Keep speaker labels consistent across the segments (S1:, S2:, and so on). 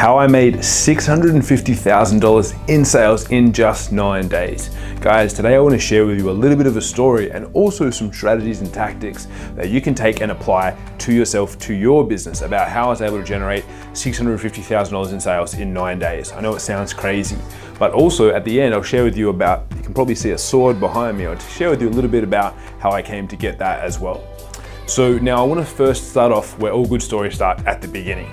S1: how I made $650,000 in sales in just nine days. Guys, today I want to share with you a little bit of a story and also some strategies and tactics that you can take and apply to yourself, to your business about how I was able to generate $650,000 in sales in nine days. I know it sounds crazy, but also at the end, I'll share with you about, you can probably see a sword behind me. I'll share with you a little bit about how I came to get that as well. So now I want to first start off where all good stories start at the beginning.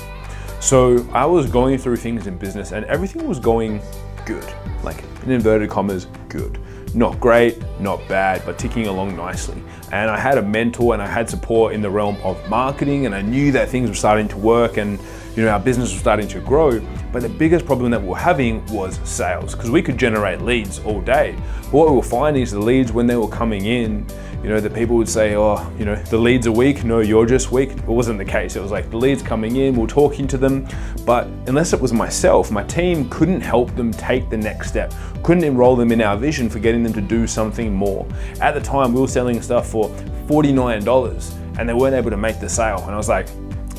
S1: So I was going through things in business and everything was going good, like in inverted commas, good. Not great, not bad, but ticking along nicely. And I had a mentor and I had support in the realm of marketing and I knew that things were starting to work and you know our business was starting to grow. But the biggest problem that we were having was sales because we could generate leads all day. But what we were finding is the leads when they were coming in, you know, that people would say, oh, you know, the leads are weak. No, you're just weak. It wasn't the case. It was like the leads coming in, we're talking to them. But unless it was myself, my team couldn't help them take the next step, couldn't enroll them in our vision for getting them to do something more. At the time, we were selling stuff for $49 and they weren't able to make the sale. And I was like,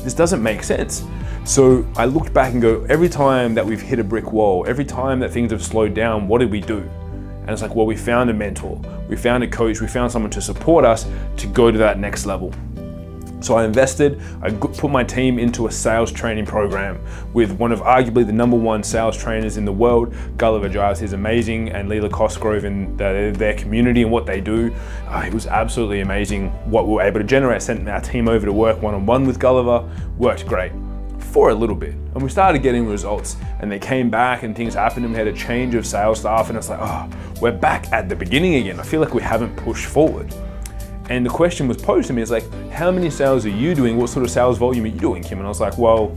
S1: this doesn't make sense. So I looked back and go, every time that we've hit a brick wall, every time that things have slowed down, what did we do? And it's like, well, we found a mentor, we found a coach, we found someone to support us to go to that next level. So I invested, I put my team into a sales training program with one of arguably the number one sales trainers in the world, Gulliver Giles. He's amazing, and Leela Cosgrove and the, their community and what they do. Uh, it was absolutely amazing what we were able to generate. Sent our team over to work one on one with Gulliver, worked great for a little bit. And we started getting results and they came back and things happened and we had a change of sales staff and it's like, oh, we're back at the beginning again. I feel like we haven't pushed forward. And the question was posed to me is like, how many sales are you doing? What sort of sales volume are you doing, Kim? And I was like, well,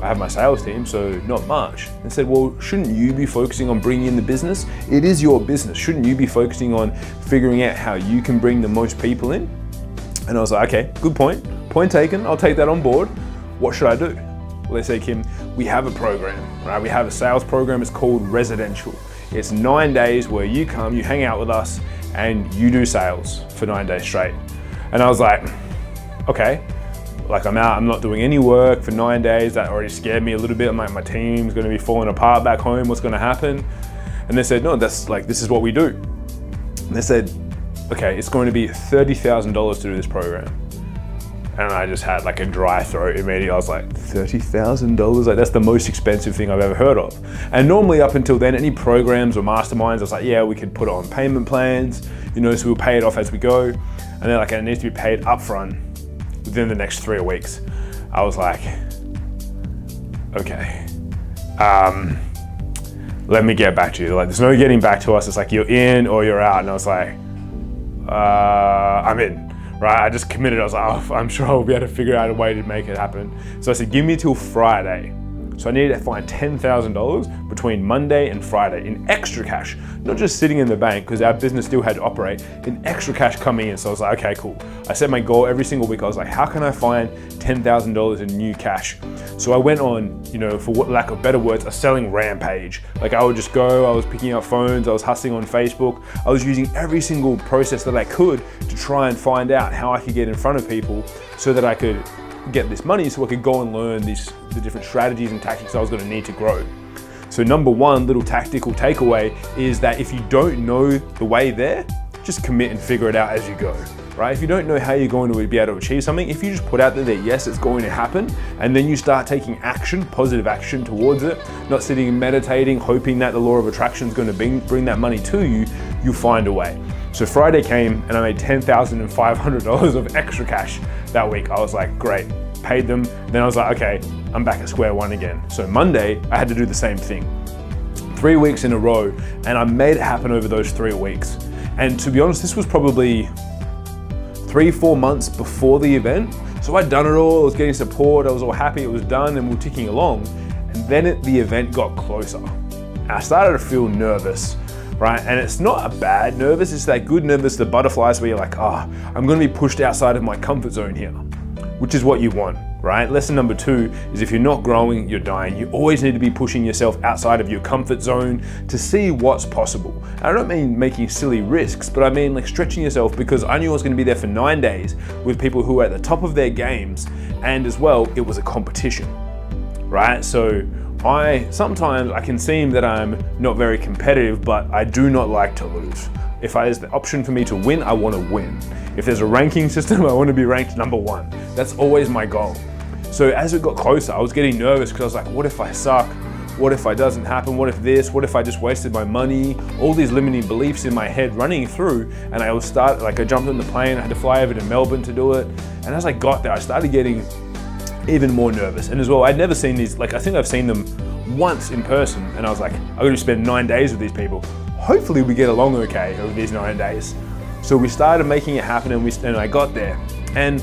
S1: I have my sales team, so not much. And said, well, shouldn't you be focusing on bringing in the business? It is your business. Shouldn't you be focusing on figuring out how you can bring the most people in? And I was like, okay, good point. Point taken. I'll take that on board. What should I do? Well, they say, Kim, we have a program, right? We have a sales program. It's called Residential. It's nine days where you come, you hang out with us, and you do sales for nine days straight. And I was like, okay, like I'm out, I'm not doing any work for nine days. That already scared me a little bit. I'm like, my team's gonna be falling apart back home. What's gonna happen? And they said, no, that's like, this is what we do. And they said, okay, it's going to be $30,000 to do this program and I just had like a dry throat immediately. I was like, $30,000? Like that's the most expensive thing I've ever heard of. And normally up until then, any programs or masterminds, I was like, yeah, we could put it on payment plans, you know, so we'll pay it off as we go. And then like, it needs to be paid upfront within the next three weeks. I was like, okay, um, let me get back to you. Like, there's no getting back to us. It's like, you're in or you're out. And I was like, uh, I'm in right? I just committed. I was like, oh, I'm sure I'll be able to figure out a way to make it happen. So I said, give me till Friday. So I needed to find $10,000 between Monday and Friday in extra cash, not just sitting in the bank because our business still had to operate, in extra cash coming in. So I was like, okay, cool. I set my goal every single week. I was like, how can I find $10,000 in new cash? So I went on, you know, for lack of better words, a selling rampage. Like I would just go, I was picking up phones, I was hustling on Facebook. I was using every single process that I could to try and find out how I could get in front of people so that I could get this money so I could go and learn the different strategies and tactics I was going to need to grow. So number one little tactical takeaway is that if you don't know the way there, just commit and figure it out as you go. Right? If you don't know how you're going to be able to achieve something, if you just put out there that yes, it's going to happen, and then you start taking action, positive action towards it, not sitting and meditating, hoping that the law of attraction is going to bring, bring that money to you, you'll find a way. So Friday came and I made $10,500 of extra cash that week. I was like, great, paid them. Then I was like, okay, I'm back at square one again. So Monday, I had to do the same thing. Three weeks in a row, and I made it happen over those three weeks. And to be honest, this was probably three, four months before the event. So I'd done it all, I was getting support, I was all happy it was done, and we are ticking along. And then it, the event got closer. I started to feel nervous right? And it's not a bad nervous, it's that good nervous, the butterflies where you're like, ah, oh, I'm gonna be pushed outside of my comfort zone here, which is what you want, right? Lesson number two is if you're not growing, you're dying. You always need to be pushing yourself outside of your comfort zone to see what's possible. I don't mean making silly risks, but I mean like stretching yourself because I knew I was gonna be there for nine days with people who were at the top of their games, and as well, it was a competition, right? So I sometimes I can seem that I'm not very competitive, but I do not like to lose. If there's the option for me to win, I want to win. If there's a ranking system, I want to be ranked number one. That's always my goal. So as it got closer, I was getting nervous because I was like, what if I suck? What if I doesn't happen? What if this? What if I just wasted my money? All these limiting beliefs in my head running through, and I was start like I jumped on the plane. I had to fly over to Melbourne to do it, and as I got there, I started getting even more nervous. And as well, I'd never seen these. Like I think I've seen them once in person, and I was like, I'm to spend nine days with these people. Hopefully, we get along okay over these nine days. So we started making it happen, and we and I got there, and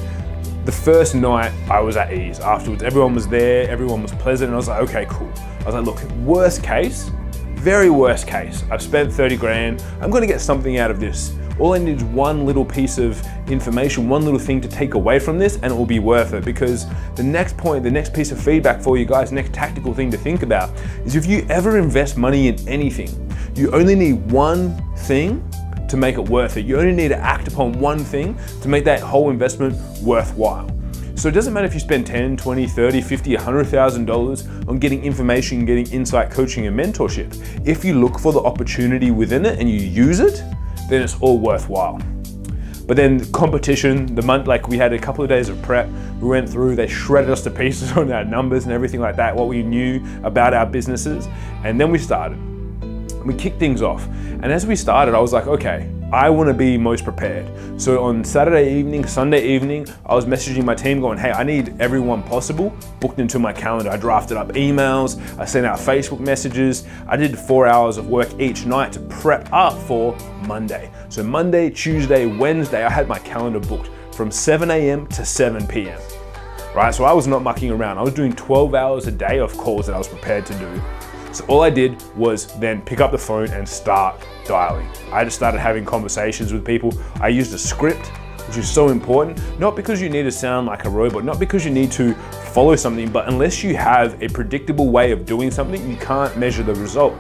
S1: the first night I was at ease. Afterwards, everyone was there, everyone was pleasant, and I was like, okay, cool. I was like, look, worst case, very worst case, I've spent 30 grand, I'm gonna get something out of this. All I need is one little piece of information, one little thing to take away from this, and it will be worth it. Because the next point, the next piece of feedback for you guys, next tactical thing to think about is if you ever invest money in anything, you only need one thing to make it worth it. You only need to act upon one thing to make that whole investment worthwhile. So it doesn't matter if you spend 10, 20, 30, 50, $100,000 on getting information, getting insight, coaching, and mentorship. If you look for the opportunity within it and you use it, then it's all worthwhile. But then competition, the month, like we had a couple of days of prep, we went through, they shredded us to pieces on our numbers and everything like that, what we knew about our businesses. And then we started we kicked things off. And as we started, I was like, okay, I want to be most prepared. So on Saturday evening, Sunday evening, I was messaging my team going, hey, I need everyone possible booked into my calendar. I drafted up emails, I sent out Facebook messages. I did four hours of work each night to prep up for Monday. So Monday, Tuesday, Wednesday, I had my calendar booked from 7 a.m. to 7 p.m. Right, so I was not mucking around. I was doing 12 hours a day of calls that I was prepared to do so all I did was then pick up the phone and start dialing. I just started having conversations with people. I used a script, which is so important, not because you need to sound like a robot, not because you need to follow something, but unless you have a predictable way of doing something, you can't measure the result.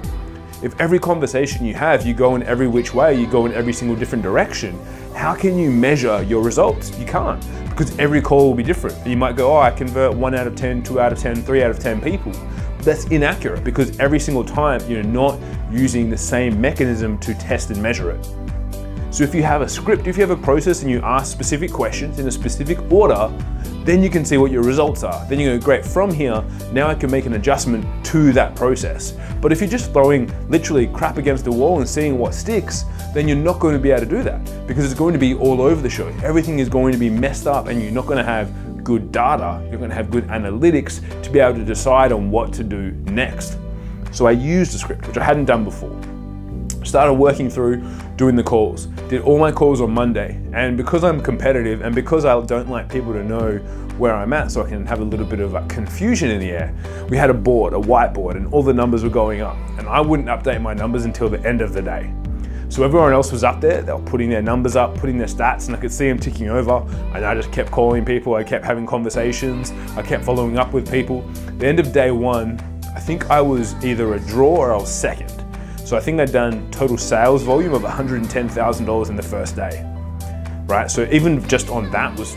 S1: If every conversation you have, you go in every which way, you go in every single different direction, how can you measure your results? You can't because every call will be different. You might go, oh, I convert one out of 10, two out of 10, three out of 10 people that's inaccurate because every single time you're not using the same mechanism to test and measure it. So if you have a script, if you have a process and you ask specific questions in a specific order, then you can see what your results are. Then you go, great, from here, now I can make an adjustment to that process. But if you're just throwing literally crap against the wall and seeing what sticks, then you're not going to be able to do that because it's going to be all over the show. Everything is going to be messed up and you're not going to have good data, you're gonna have good analytics to be able to decide on what to do next. So I used a script, which I hadn't done before. Started working through doing the calls. Did all my calls on Monday. And because I'm competitive and because I don't like people to know where I'm at so I can have a little bit of confusion in the air, we had a board, a whiteboard, and all the numbers were going up. And I wouldn't update my numbers until the end of the day. So everyone else was up there, they were putting their numbers up, putting their stats, and I could see them ticking over. And I just kept calling people, I kept having conversations, I kept following up with people. the end of day one, I think I was either a draw or I was second. So I think I'd done total sales volume of $110,000 in the first day. Right, so even just on that was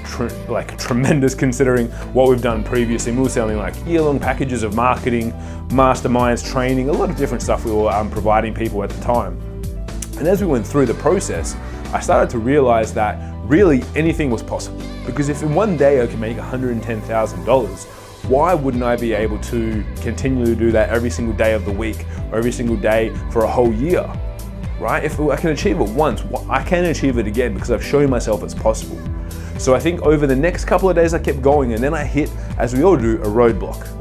S1: like tremendous considering what we've done previously. We were selling like year-long packages of marketing, masterminds, training, a lot of different stuff we were um, providing people at the time. And as we went through the process, I started to realize that really anything was possible. Because if in one day I could make $110,000, why wouldn't I be able to continually do that every single day of the week or every single day for a whole year? Right? If I can achieve it once, I can achieve it again because I've shown myself it's possible. So I think over the next couple of days I kept going and then I hit, as we all do, a roadblock.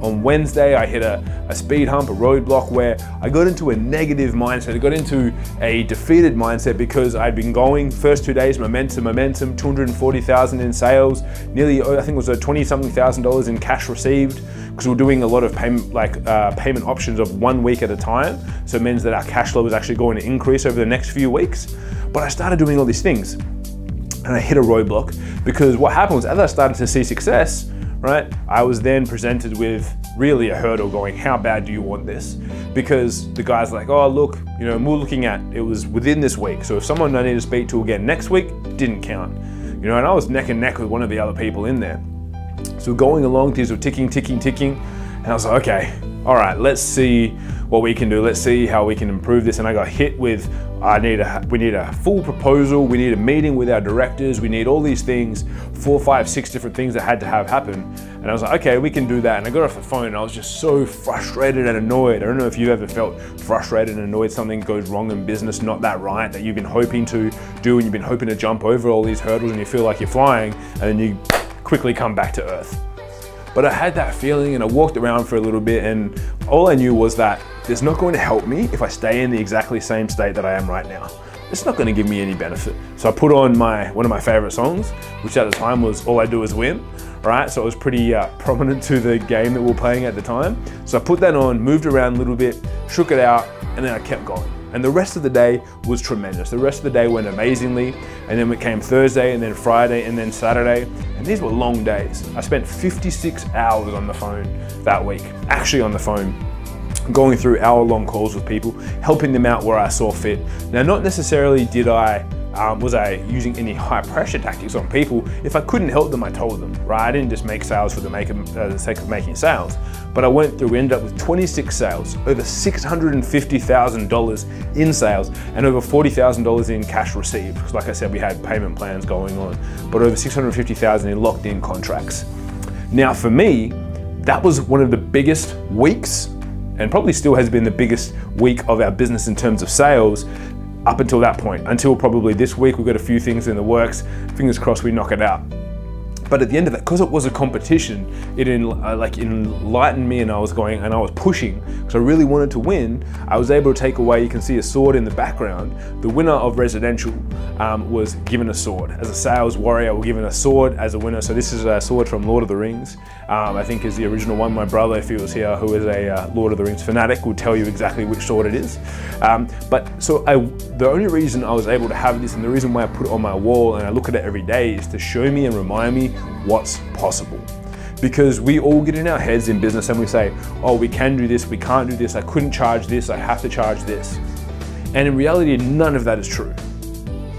S1: On Wednesday, I hit a, a speed hump, a roadblock where I got into a negative mindset. I got into a defeated mindset because I'd been going first two days, momentum, momentum, 240,000 in sales, nearly, I think it was a 20 something thousand dollars in cash received because we're doing a lot of payment, like uh, payment options of one week at a time. So it means that our cash flow is actually going to increase over the next few weeks. But I started doing all these things and I hit a roadblock because what happened was as I started to see success, right? I was then presented with really a hurdle going, how bad do you want this? Because the guy's like, oh, look, you know, we're looking at, it was within this week. So if someone I need to speak to again next week, didn't count. You know, and I was neck and neck with one of the other people in there. So going along, things were ticking, ticking, ticking. And I was like, okay, all right, let's see what we can do. Let's see how we can improve this. And I got hit with, I need a, we need a full proposal. We need a meeting with our directors. We need all these things, four, five, six different things that had to have happen. And I was like, okay, we can do that. And I got off the phone and I was just so frustrated and annoyed. I don't know if you've ever felt frustrated and annoyed something goes wrong in business, not that right, that you've been hoping to do and you've been hoping to jump over all these hurdles and you feel like you're flying and then you quickly come back to earth. But I had that feeling and I walked around for a little bit and all I knew was that it's not going to help me if I stay in the exactly same state that I am right now. It's not going to give me any benefit. So I put on my one of my favorite songs, which at the time was All I Do Is Win, right? So it was pretty uh, prominent to the game that we were playing at the time. So I put that on, moved around a little bit, shook it out, and then I kept going. And the rest of the day was tremendous. The rest of the day went amazingly. And then it came Thursday and then Friday and then Saturday. And these were long days. I spent 56 hours on the phone that week, actually on the phone going through hour long calls with people, helping them out where I saw fit. Now, not necessarily did I um, was I using any high pressure tactics on people? If I couldn't help them, I told them, right? I didn't just make sales for the, uh, the sake of making sales, but I went through, we ended up with 26 sales, over $650,000 in sales, and over $40,000 in cash received. Because like I said, we had payment plans going on, but over $650,000 in locked in contracts. Now for me, that was one of the biggest weeks and probably still has been the biggest week of our business in terms of sales up until that point, until probably this week. We've got a few things in the works. Fingers crossed we knock it out. But at the end of it, because it was a competition, it uh, like enlightened me and I was going and I was pushing because I really wanted to win. I was able to take away, you can see a sword in the background. The winner of residential um, was given a sword. As a sales warrior, we're given a sword as a winner. So this is a sword from Lord of the Rings. Um, I think is the original one. My brother, if he was here, who is a uh, Lord of the Rings fanatic, would tell you exactly which sword it is. Um, but so I, the only reason I was able to have this and the reason why I put it on my wall and I look at it every day is to show me and remind me what's possible. Because we all get in our heads in business and we say, oh, we can do this, we can't do this, I couldn't charge this, I have to charge this. And in reality, none of that is true.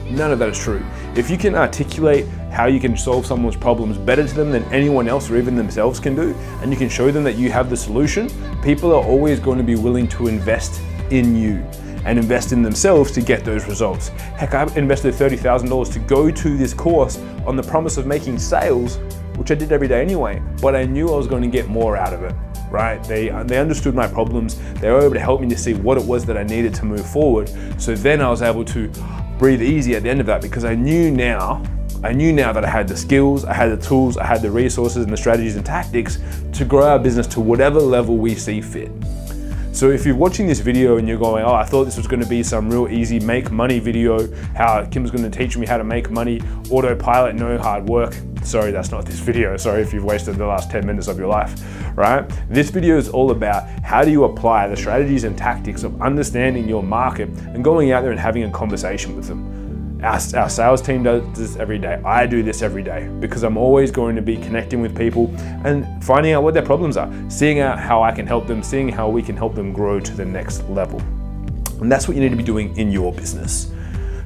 S1: None of that is true. If you can articulate how you can solve someone's problems better to them than anyone else or even themselves can do, and you can show them that you have the solution, people are always going to be willing to invest in you and invest in themselves to get those results. Heck, I invested $30,000 to go to this course on the promise of making sales, which I did every day anyway, but I knew I was going to get more out of it, right? They, they understood my problems. They were able to help me to see what it was that I needed to move forward. So then I was able to breathe easy at the end of that because I knew now I knew now that I had the skills, I had the tools, I had the resources and the strategies and tactics to grow our business to whatever level we see fit. So if you're watching this video and you're going, oh, I thought this was gonna be some real easy make money video, how Kim's gonna teach me how to make money, autopilot, no hard work. Sorry, that's not this video. Sorry if you've wasted the last 10 minutes of your life, right? This video is all about how do you apply the strategies and tactics of understanding your market and going out there and having a conversation with them. Our, our, sales team does this every day. I do this every day because I'm always going to be connecting with people and finding out what their problems are, seeing out how I can help them, seeing how we can help them grow to the next level. And that's what you need to be doing in your business.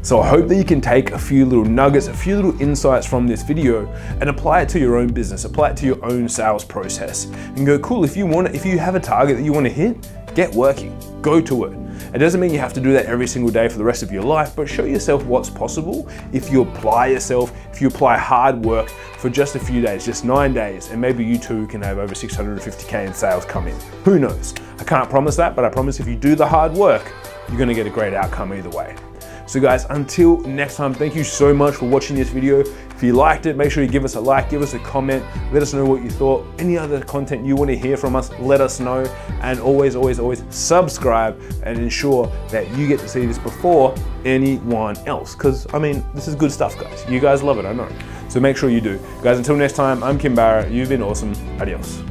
S1: So I hope that you can take a few little nuggets, a few little insights from this video and apply it to your own business, apply it to your own sales process and go, cool, if you want, if you have a target that you want to hit, get working, go to it. It doesn't mean you have to do that every single day for the rest of your life, but show yourself what's possible if you apply yourself, if you apply hard work for just a few days, just nine days, and maybe you too can have over 650K in sales come in. Who knows? I can't promise that, but I promise if you do the hard work, you're gonna get a great outcome either way. So guys, until next time, thank you so much for watching this video. If you liked it, make sure you give us a like, give us a comment, let us know what you thought. Any other content you want to hear from us, let us know. And always, always, always subscribe and ensure that you get to see this before anyone else. Because, I mean, this is good stuff, guys. You guys love it, I know. So make sure you do. Guys, until next time, I'm Kim Barrett. You've been awesome. Adios.